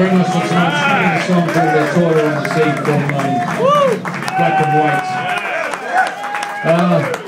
very much. for That's my song called The Toiler on the Sea from um, Black and White. Uh,